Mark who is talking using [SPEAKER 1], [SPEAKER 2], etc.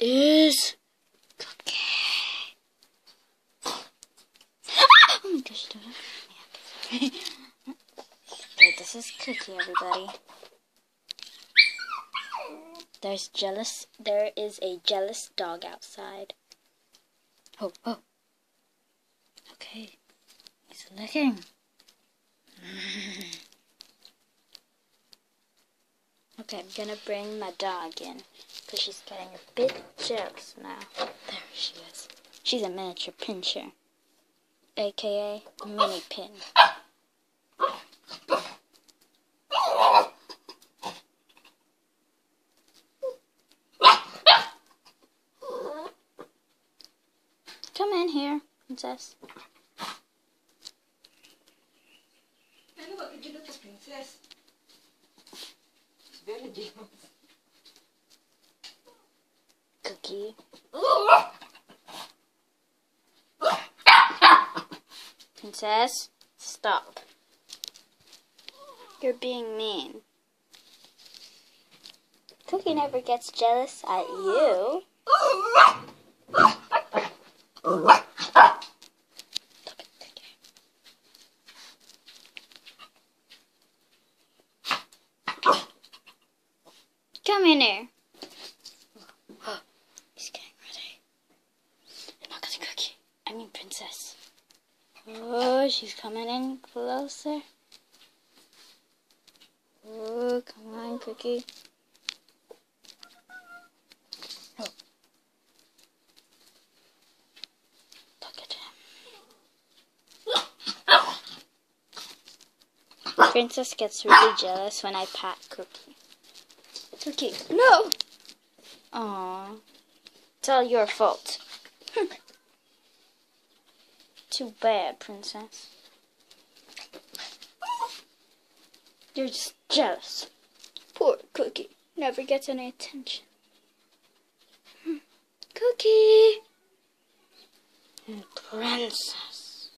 [SPEAKER 1] is Cookie. oh my gosh, yeah, okay, this is Cookie, everybody. There's jealous. There is a jealous dog outside. Oh, oh. Okay, he's licking. okay, I'm gonna bring my dog in because she's getting a bit jealous now. There she is. She's a miniature pinscher, aka mini pin. Come in here, princess.
[SPEAKER 2] Dito princess?
[SPEAKER 1] Cookie. Princess, stop. You're being mean. Cookie never gets jealous at you. Come in here. He's getting ready. I'm not gonna cookie. I mean princess. Oh, she's coming in closer. Oh, come on, Cookie. Oh. Look at him. Princess gets really jealous when I pat Cookie. Cookie, no! Aw. It's all your fault. Too bad, Princess. You're just jealous. Poor Cookie. Never gets any attention. Hmm. Cookie! And Princess.